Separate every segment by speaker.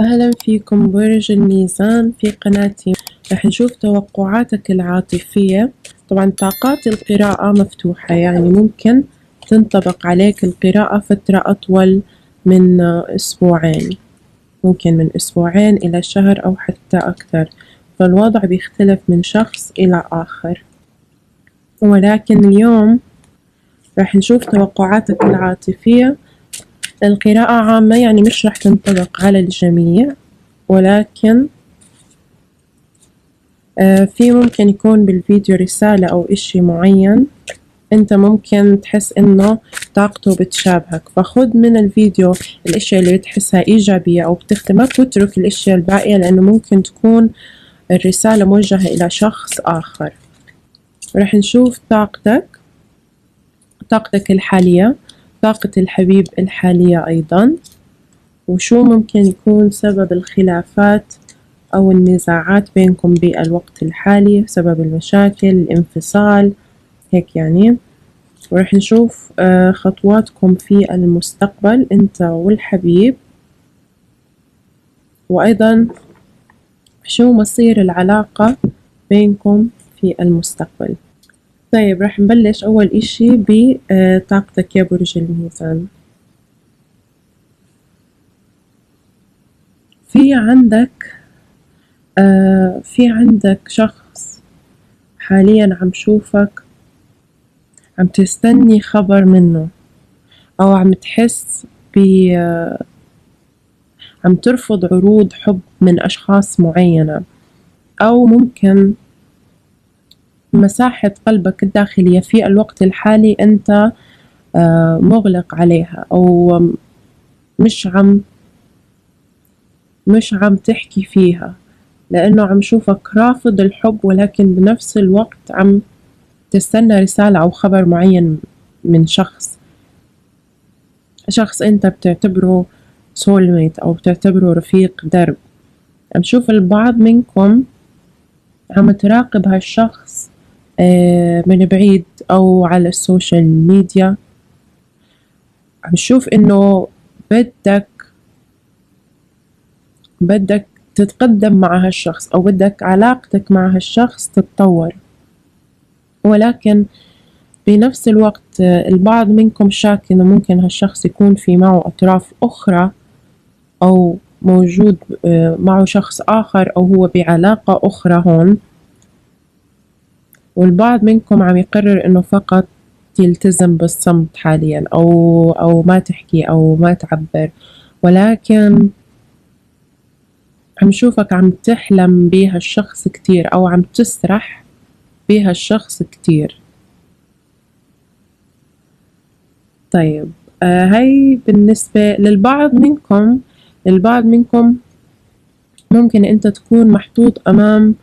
Speaker 1: أهلا فيكم برج الميزان في قناتي. رح نشوف توقعاتك العاطفية. طبعا طاقات القراءة مفتوحة يعني ممكن تنطبق عليك القراءة فترة أطول من أسبوعين. ممكن من أسبوعين إلى شهر أو حتى أكثر. فالوضع بيختلف من شخص إلى آخر. ولكن اليوم راح نشوف توقعاتك العاطفية. القراءة عامة يعني مش راح تنطبق على الجميع ولكن آه، في ممكن يكون بالفيديو رسالة أو إشي معين أنت ممكن تحس إنه طاقته بتشابهك. فخذ من الفيديو الأشياء اللي بتحسها إيجابية أو بتخدمك واترك الأشياء الباقية لأنه ممكن تكون الرسالة موجهة إلى شخص آخر. رح نشوف طاقتك طاقتك الحالية. طاقة الحبيب الحالية أيضا. وشو ممكن يكون سبب الخلافات أو النزاعات بينكم بالوقت الحالي؟ سبب المشاكل الانفصال هيك يعني. ورح نشوف آه، خطواتكم في المستقبل أنت والحبيب. وأيضا شو مصير العلاقة بينكم في المستقبل؟ طيب راح نبلش أول إشي بطاقتك يا برج الميزان في عندك آه في عندك شخص حاليا عم شوفك عم تستني خبر منه أو عم تحس ب آه عم ترفض عروض حب من أشخاص معينة أو ممكن مساحة قلبك الداخلية في الوقت الحالي أنت آه، مغلق عليها أو مش عم مش عم تحكي فيها لأنه عم شوفك رافض الحب ولكن بنفس الوقت عم تستنى رسالة أو خبر معين من شخص. شخص أنت بتعتبره soulmate أو بتعتبره رفيق درب. عم شوف البعض منكم عم تراقب هالشخص من بعيد أو على ال social media. عم شوف إنه بدك بدك تتقدم مع هالشخص أو بدك علاقتك مع هالشخص تتطور. ولكن بنفس الوقت البعض منكم شاك إنه ممكن هالشخص يكون في معه أطراف أخرى أو موجود آه، معه شخص آخر أو هو بعلاقة أخرى هون. والبعض منكم عم يقرر إنه فقط يلتزم بالصمت حاليا أو أو ما تحكي أو ما تعبر. ولكن عم شوفك عم تحلم بها الشخص كتير أو عم تسرح بها الشخص كتير. طيب آه هاي بالنسبة للبعض منكم البعض منكم ممكن أنت تكون محطوط أمام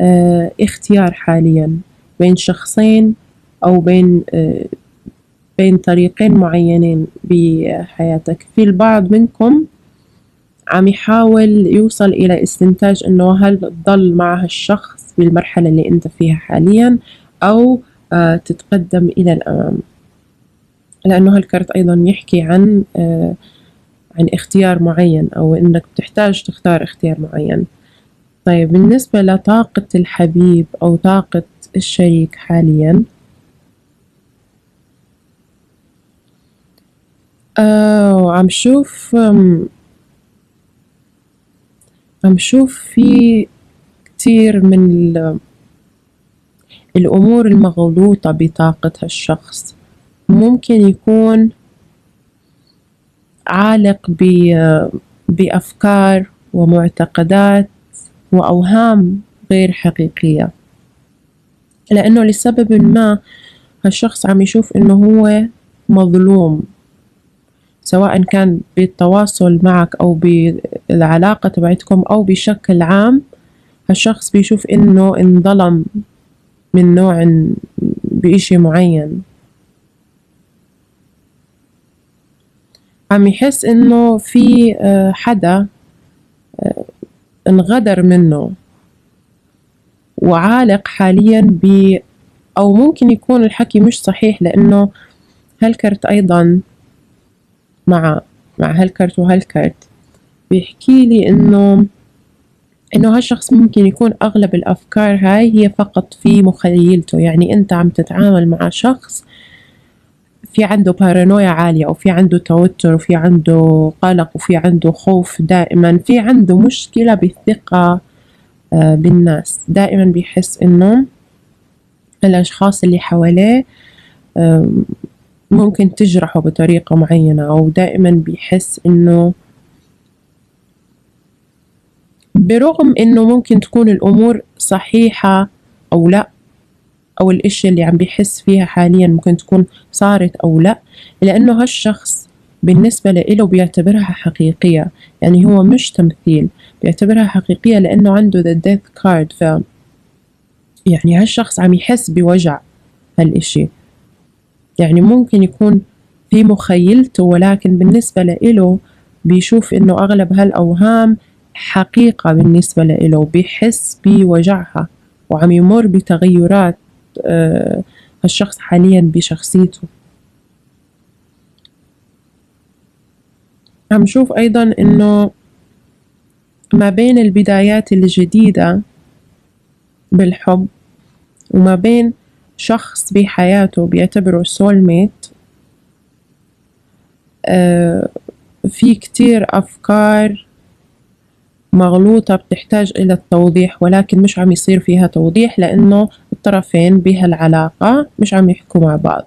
Speaker 1: آه اختيار حاليا. بين شخصين أو بين آه بين طريقين معينين بحياتك. في البعض منكم عم يحاول يوصل إلى استنتاج إنه هل تضل مع هالشخص بالمرحلة اللي أنت فيها حاليا أو آه تتقدم إلى الأمام. لأنه هالكرت أيضا يحكي عن آه عن اختيار معين أو إنك بتحتاج تختار اختيار معين. طيب بالنسبة لطاقة الحبيب أو طاقة الشريك حاليا. آه عم شوف عم شوف في كتير من الأمور المغلوطة بطاقة هالشخص. ممكن يكون عالق بأفكار ومعتقدات وأوهام غير حقيقية. لأنه لسبب ما هالشخص عم يشوف إنه هو مظلوم سواء كان بالتواصل معك أو بالعلاقة تبعتكم أو بشكل عام هالشخص بيشوف إنه انظلم من نوع بإشي معين. عم يحس إنه في آه، حدا آه، انغدر منه. وعالق حاليا ب أو ممكن يكون الحكي مش صحيح لأنه هالكرت أيضا مع مع هالكرت وهالكرت. بيحكي لي إنه إنه هالشخص ممكن يكون أغلب الأفكار هاي هي فقط في مخيلته. يعني أنت عم تتعامل مع شخص في عنده بارانويا عالية أو في عنده توتر وفي عنده قلق وفي عنده خوف دائما في عنده مشكلة بالثقة. بالناس. دائما بيحس إنه الأشخاص اللي حواليه ممكن تجرحه بطريقة معينة أو دائما بيحس إنه برغم إنه ممكن تكون الأمور صحيحة أو لأ أو الإشي اللي عم بيحس فيها حاليا ممكن تكون صارت أو لأ لأنه هالشخص بالنسبة له بيعتبرها حقيقية يعني هو مش تمثيل بيعتبرها حقيقية لأنه عنده the death card ف يعني هالشخص عم يحس بوجع هالإشي. يعني ممكن يكون في مخيلته ولكن بالنسبة له بيشوف إنه أغلب هالأوهام حقيقة بالنسبة له بيحس بوجعها وعم يمر بتغيرات آه، هالشخص حاليا بشخصيته. عم شوف أيضا إنه ما بين البدايات الجديدة بالحب وما بين شخص بحياته بيعتبره سول ميت آه في كتير أفكار مغلوطة بتحتاج إلى التوضيح ولكن مش عم يصير فيها توضيح لأنه الطرفين بهالعلاقة مش عم يحكوا مع بعض.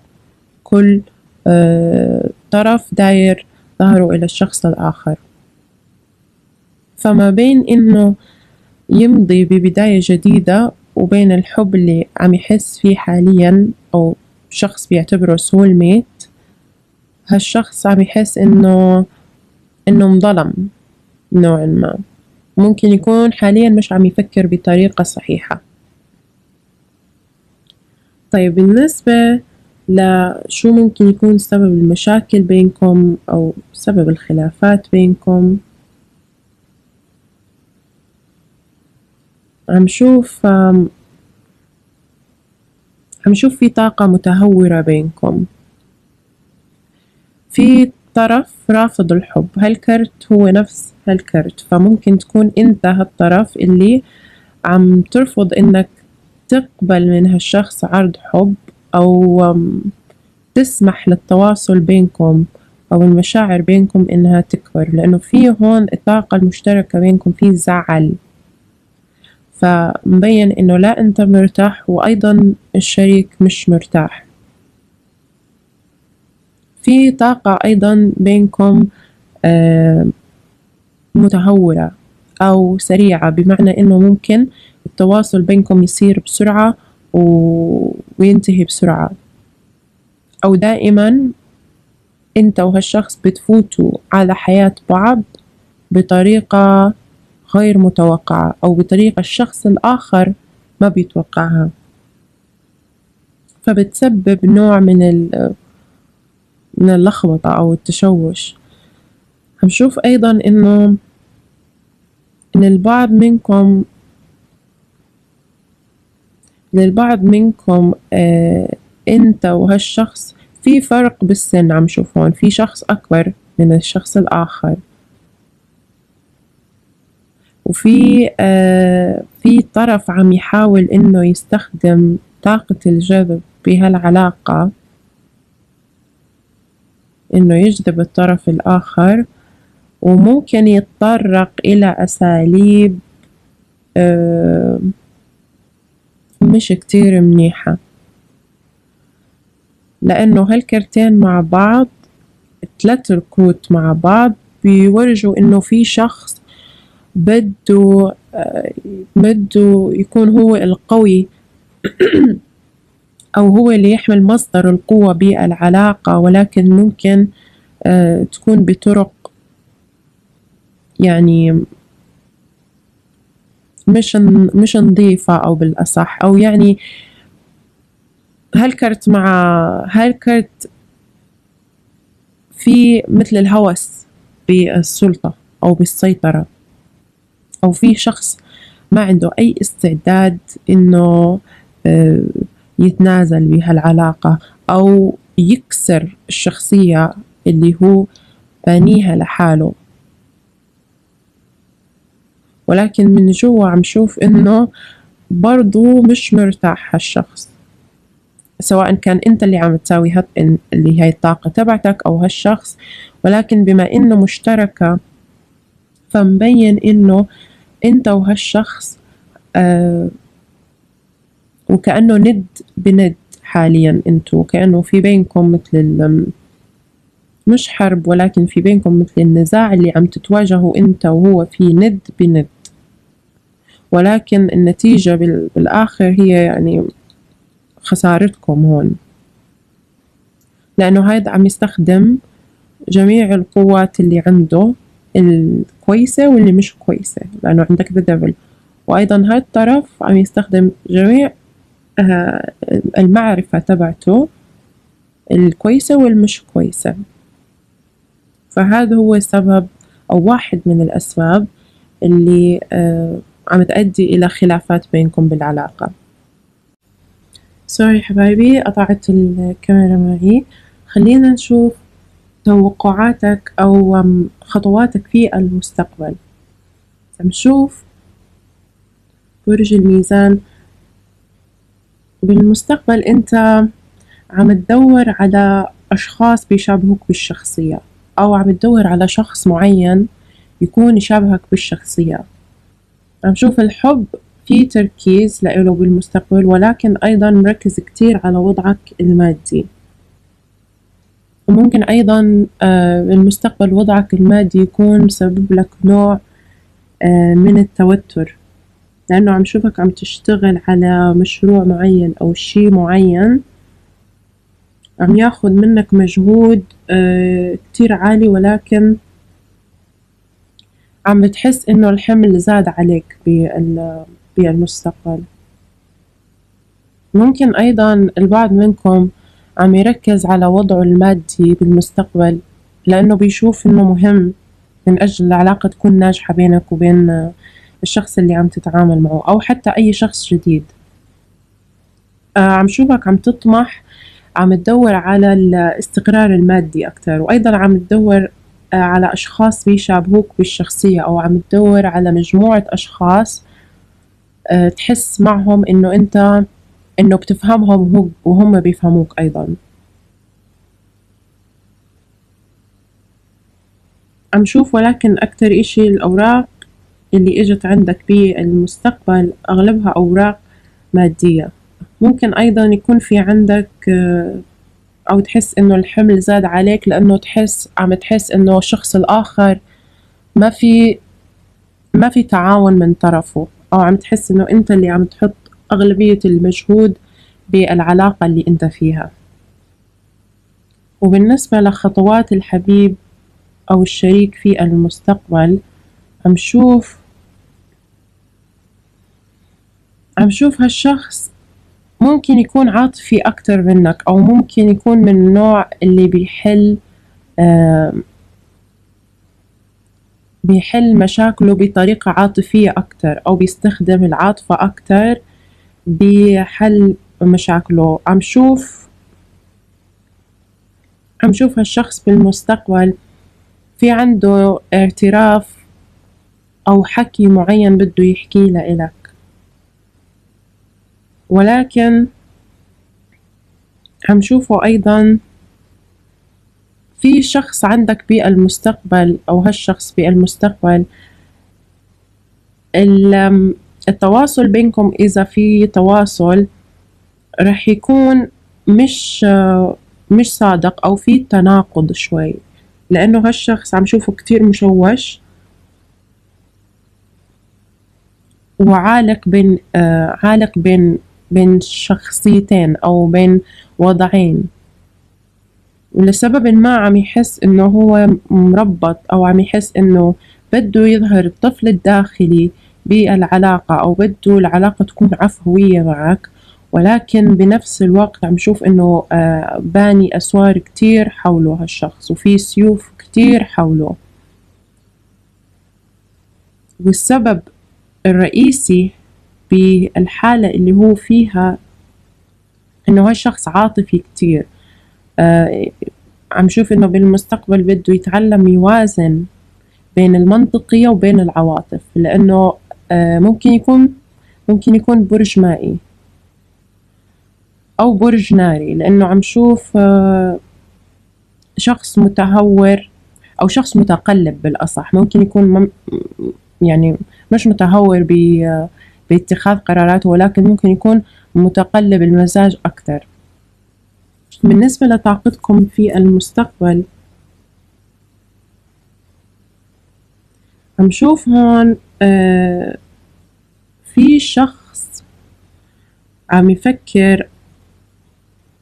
Speaker 1: كل آه طرف داير ظهره إلى الشخص الآخر. فما بين إنه يمضي ببداية جديدة وبين الحب اللي عم يحس فيه حاليا أو شخص بيعتبره سول ميت هالشخص عم يحس إنه إنه انظلم نوعا ما. ممكن يكون حاليا مش عم يفكر بطريقة صحيحة. طيب بالنسبة لشو ممكن يكون سبب المشاكل بينكم أو سبب الخلافات بينكم؟ عم شوف عم شوف في طاقة متهورة بينكم. في طرف رافض الحب هالكرت هو نفس هالكرت فممكن تكون أنت هالطرف اللي عم ترفض إنك تقبل من هالشخص عرض حب. أو تسمح للتواصل بينكم أو المشاعر بينكم إنها تكبر لأنه في هون الطاقة المشتركة بينكم في زعل. فمبين إنه لا أنت مرتاح وأيضا الشريك مش مرتاح. في طاقة أيضا بينكم آه، متهورة أو سريعة بمعنى إنه ممكن التواصل بينكم يصير بسرعة وينتهي بسرعة. أو دائما أنت وهالشخص بتفوتوا على حياة بعض بطريقة غير متوقعة أو بطريقة الشخص الآخر ما بيتوقعها. فبتسبب نوع من من اللخبطة أو التشوش. هنشوف أيضا إنه إن البعض منكم للبعض منكم آه انت وهالشخص في فرق بالسن عم شوف هون في شخص أكبر من الشخص الآخر. وفي آه في طرف عم يحاول إنه يستخدم طاقة الجذب بهالعلاقة إنه يجذب الطرف الآخر وممكن يتطرق إلى أساليب آه مش كتير منيحة. لأنه هالكرتين مع بعض ثلاث الكروت مع بعض بيورجوا إنه في شخص بده بده يكون هو القوي أو هو اللي يحمل مصدر القوة بالعلاقة ولكن ممكن آه، تكون بطرق يعني مش مش نظيفة أو بالأصح. أو يعني هالكرت مع هالكرت في مثل الهوس بالسلطة أو بالسيطرة. أو في شخص ما عنده أي استعداد إنه آه، يتنازل بهالعلاقة أو يكسر الشخصية اللي هو بانيها لحاله. ولكن من جوا عم شوف إنه برضو مش مرتاح هالشخص. سواء كان أنت اللي عم تساوي هت... اللي هي الطاقة تبعتك أو هالشخص ولكن بما إنه مشتركة فمبين إنه أنت وهالشخص آه وكأنه ند بند حاليا انتو كأنه في بينكم مثل مش حرب ولكن في بينكم مثل النزاع اللي عم تتواجهوا أنت وهو في ند بند. ولكن النتيجة بالآخر هي يعني خسارتكم هون. لأنه هيدا عم يستخدم جميع القوات اللي عنده الكويسة واللي مش كويسة. لأنه عندك The Devil وأيضا هاي الطرف عم يستخدم جميع آه، المعرفة تبعته الكويسة والمش كويسة. فهذا هو سبب أو واحد من الأسباب اللي آه، عم تؤدي إلى خلافات بينكم بالعلاقة. سوري حبايبي قطعت الكاميرا معي خلينا نشوف توقعاتك أو خطواتك في المستقبل. نشوف. برج الميزان. بالمستقبل أنت عم تدور على أشخاص بيشابهوك بالشخصية أو عم تدور على شخص معين يكون يشابهك بالشخصية. عم شوف الحب في تركيز لإله بالمستقبل ولكن أيضا مركز كتير على وضعك المادي. وممكن أيضا آه، بالمستقبل وضعك المادي يكون مسبب لك نوع آه، من التوتر. لأنه عم شوفك عم تشتغل على مشروع معين أو شي معين عم ياخد منك مجهود آه، كتير عالي ولكن عم بتحس إنه الحمل زاد عليك بالمستقبل ممكن أيضا البعض منكم عم يركز على وضعه المادي بالمستقبل لأنه بيشوف إنه مهم من أجل العلاقة تكون ناجحة بينك وبين الشخص اللي عم تتعامل معه أو حتى أي شخص جديد. آه عم شوفك عم تطمح عم تدور على الاستقرار المادي أكتر وأيضا عم تدور على أشخاص بيشابهوك بالشخصية أو عم تدور على مجموعة أشخاص آه تحس معهم إنه أنت إنه بتفهمهم وهم بيفهموك أيضا. عم شوف ولكن أكتر إشي الأوراق اللي إجت عندك بالمستقبل أغلبها أوراق مادية. ممكن أيضا يكون في عندك أو تحس إنه الحمل زاد عليك لأنه تحس عم تحس إنه الشخص الآخر ما في ما في تعاون من طرفه. أو عم تحس إنه أنت اللي عم تحط أغلبية المجهود بالعلاقة اللي أنت فيها. وبالنسبة لخطوات الحبيب أو الشريك في المستقبل عم شوف عم شوف هالشخص ممكن يكون عاطفي أكتر منك أو ممكن يكون من النوع اللي بيحل بيحل مشاكله بطريقة عاطفية أكتر أو بيستخدم العاطفة أكتر بحل مشاكله. عم شوف عم شوف هالشخص بالمستقبل في عنده اعتراف أو حكي معين بده يحكيه لإلك. ولكن عم شوفه أيضا في شخص عندك بالمستقبل أو هالشخص بالمستقبل. التواصل بينكم إذا في تواصل رح يكون مش مش صادق أو في تناقض شوي لأنه هالشخص عم شوفه كتير مشوش وعالق بين آه عالق بين بين شخصيتين أو بين وضعين. ولسبب ما عم يحس إنه هو مربط أو عم يحس إنه بده يظهر الطفل الداخلي بالعلاقة أو بده العلاقة تكون عفوية معك ولكن بنفس الوقت عم شوف إنه آه، باني أسوار كتير حوله هالشخص وفي سيوف كتير حوله. والسبب الرئيسي بالحالة اللي هو فيها إنه هالشخص عاطفي كتير. آه عم شوف إنه بالمستقبل بده يتعلم يوازن بين المنطقية وبين العواطف لأنه آه، ممكن يكون ممكن يكون برج مائي أو برج ناري لأنه عم شوف آه، شخص متهور أو شخص متقلب بالأصح. ممكن يكون يعني مش متهور باتخاذ قراراته ولكن ممكن يكون متقلب المزاج أكثر. بالنسبة لطاقتكم في المستقبل عم شوف هون آه في شخص عم يفكر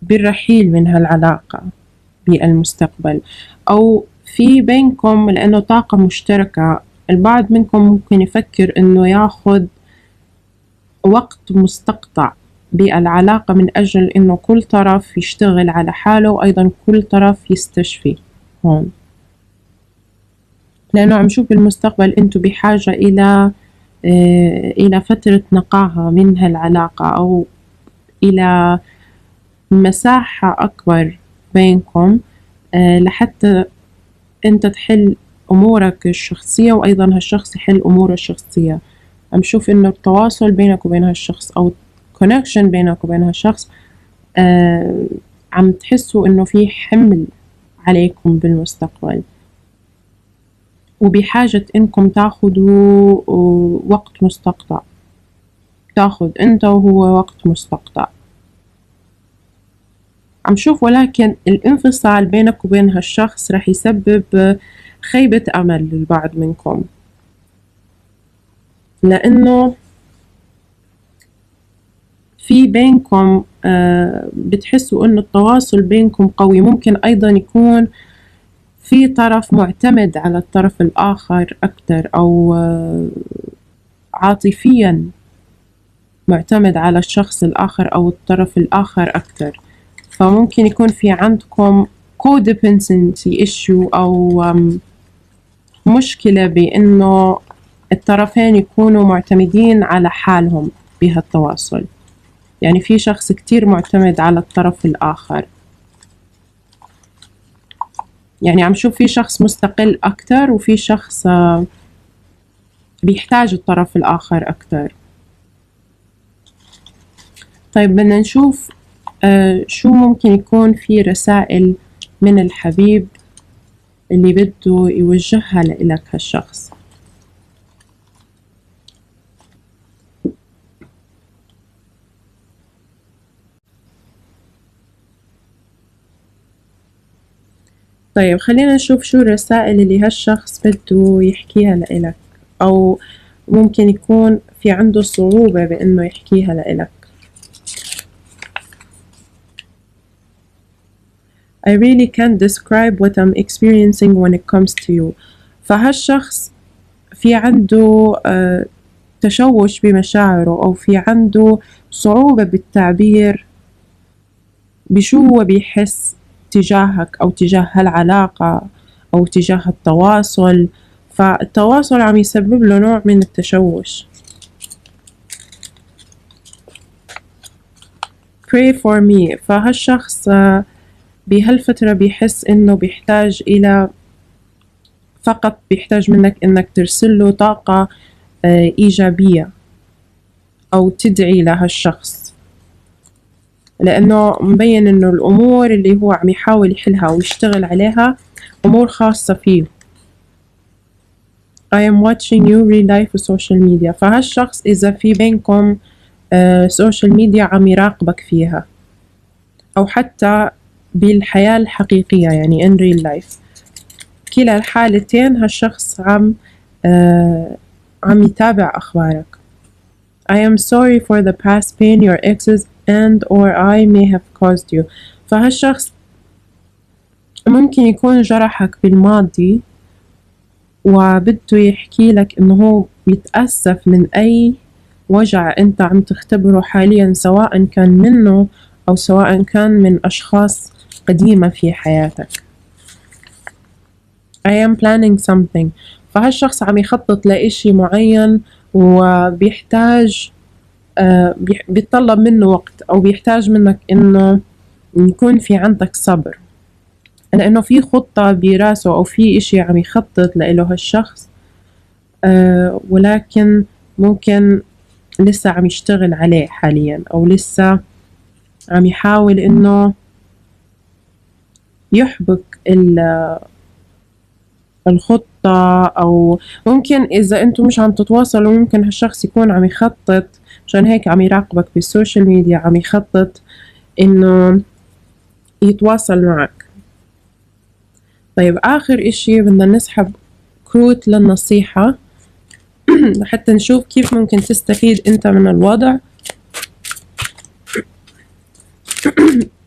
Speaker 1: بالرحيل من هالعلاقة بالمستقبل. أو في بينكم لأنه طاقة مشتركة البعض منكم ممكن يفكر إنه ياخد وقت مستقطع بالعلاقة من أجل إنه كل طرف يشتغل على حاله وأيضا كل طرف يستشفي. هون. لأنه عم شوف بالمستقبل أنتو بحاجة إلى آه، إلى فترة نقاهة من هالعلاقة أو إلى مساحة أكبر بينكم آه، لحتى أنت تحل أمورك الشخصية وأيضا هالشخص يحل أموره الشخصية. عم شوف إنه التواصل بينك وبين هالشخص أو connection بينك وبين هالشخص آه عم تحسوا إنه في حمل عليكم بالمستقبل. وبحاجة إنكم تاخدوا وقت مستقطع. تاخد أنت وهو وقت مستقطع. عم شوف ولكن الانفصال بينك وبين هالشخص رح يسبب خيبة أمل للبعض منكم. لأنه في بينكم آه، بتحسوا إنه التواصل بينكم قوي. ممكن أيضا يكون في طرف معتمد على الطرف الآخر أكتر أو آه، عاطفيا معتمد على الشخص الآخر أو الطرف الآخر أكتر. فممكن يكون في عندكم codependency issue أو مشكلة بإنه الطرفين يكونوا معتمدين على حالهم بهالتواصل. يعني في شخص كتير معتمد على الطرف الآخر. يعني عم شوف في شخص مستقل أكتر وفي شخص آه، بيحتاج الطرف الآخر أكتر. طيب بدنا نشوف آه، شو ممكن يكون في رسائل من الحبيب اللي بده يوجهها لإلك هالشخص. طيب خلينا نشوف شو الرسائل اللي هالشخص بده يحكيها لإلك أو ممكن يكون في عنده صعوبة بإنه يحكيها لإلك. I really can't describe what I'm experiencing when it comes to you. فهالشخص في عنده آه، تشوش بمشاعره أو في عنده صعوبة بالتعبير بشو هو بيحس. تجاهك أو تجاه هالعلاقة أو تجاه التواصل فالتواصل عم يسبب له نوع من التشوش. Pray for me. فهالشخص آه، بهالفترة بيحس إنه بيحتاج إلى فقط بيحتاج منك إنك ترسل له طاقة آه، إيجابية أو تدعي لهالشخص. لأنه مبين إنه الأمور اللي هو عم يحاول يحلها ويشتغل عليها أمور خاصة فيه. I am watching you real life social media. فهالشخص إذا في بينكم social آه، ميديا عم يراقبك فيها. أو حتى بالحياة الحقيقية يعني in real life. كلا الحالتين هالشخص عم آه عم يتابع أخبارك. I am sorry for the past pain your exes and or I may have caused you. فهالشخص ممكن يكون جرحك بالماضي وبده يحكي لك إنه هو بيتأسف من أي وجع أنت عم تختبره حاليا سواء كان منه أو سواء كان من أشخاص قديمة في حياتك. I am planning something. فهالشخص عم يخطط لإشي معين وبيحتاج بيتطلب منه وقت أو بيحتاج منك إنه يكون في عندك صبر. لأنه في خطة براسه أو في إشي عم يخطط لإله هالشخص أه ولكن ممكن لسه عم يشتغل عليه حاليا أو لسه عم يحاول إنه يحبك الخطة أو ممكن إذا أنتم مش عم تتواصلوا ممكن هالشخص يكون عم يخطط عشان هيك عم يراقبك بالسوشيال ميديا عم يخطط إنه يتواصل معك. طيب آخر إشي بدنا نسحب كروت للنصيحة. لحتى نشوف كيف ممكن تستفيد أنت من الوضع.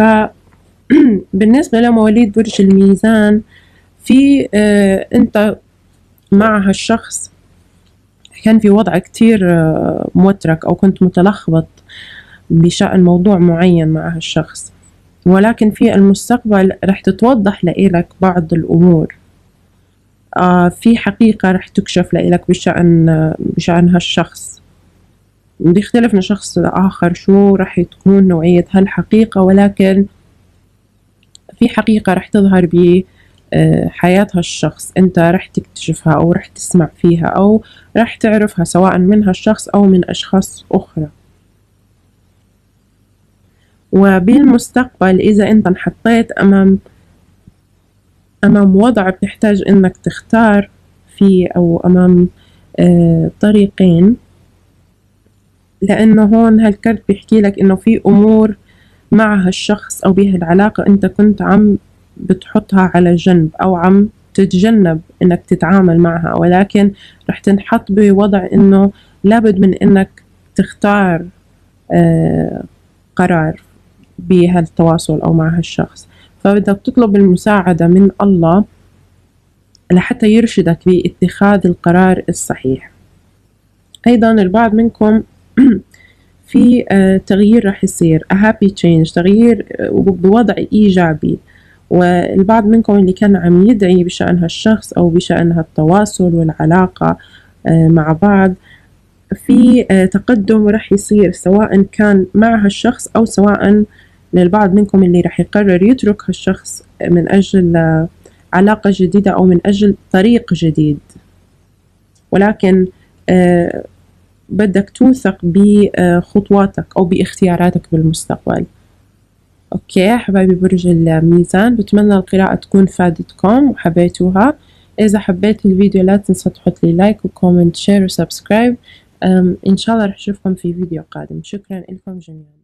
Speaker 1: فبالنسبة لمواليد برج الميزان في آه انت مع هالشخص كان في وضع كتير آه موترك أو كنت متلخبط بشأن موضوع معين مع هالشخص. ولكن في المستقبل رح تتوضح لإلك بعض الأمور. آه في حقيقة رح تكشف لإلك بشأن بشأن هالشخص. بيختلف من شخص لآخر شو رح تكون نوعية هالحقيقة ولكن في حقيقة رح تظهر بحياة آه، هالشخص. أنت رح تكتشفها أو رح تسمع فيها أو رح تعرفها سواء من هالشخص أو من أشخاص أخرى. وبالمستقبل إذا أنت انحطيت أمام أمام وضع بتحتاج إنك تختار فيه أو أمام آه، طريقين. لأنه هون هالكرت بيحكي لك إنه في أمور مع هالشخص أو بهالعلاقة أنت كنت عم بتحطها على جنب أو عم تتجنب إنك تتعامل معها ولكن رح تنحط بوضع إنه لابد من إنك تختار آه قرار بهالتواصل أو مع هالشخص. فبدك تطلب المساعدة من الله لحتى يرشدك باتخاذ القرار الصحيح. أيضا البعض منكم في آه، تغيير راح يصير. A happy change تغيير آه، بوضع إيجابي. والبعض منكم اللي كان عم يدعي بشأن هالشخص أو بشأن هالتواصل والعلاقة آه، مع بعض في تقدم راح يصير سواء كان مع هالشخص أو سواء للبعض منكم اللي راح يقرر يترك هالشخص من أجل علاقة جديدة أو من أجل طريق جديد. ولكن بدك توثق بخطواتك أو باختياراتك بالمستقبل. okay حبايبي برج الميزان. بتمنى القراءة تكون فادتكم وحبيتوها. إذا حبيت الفيديو لا تنسى تحط لي like و comment share و subscribe. إن شاء الله رح أشوفكم في فيديو قادم. شكرا لكم جميعا.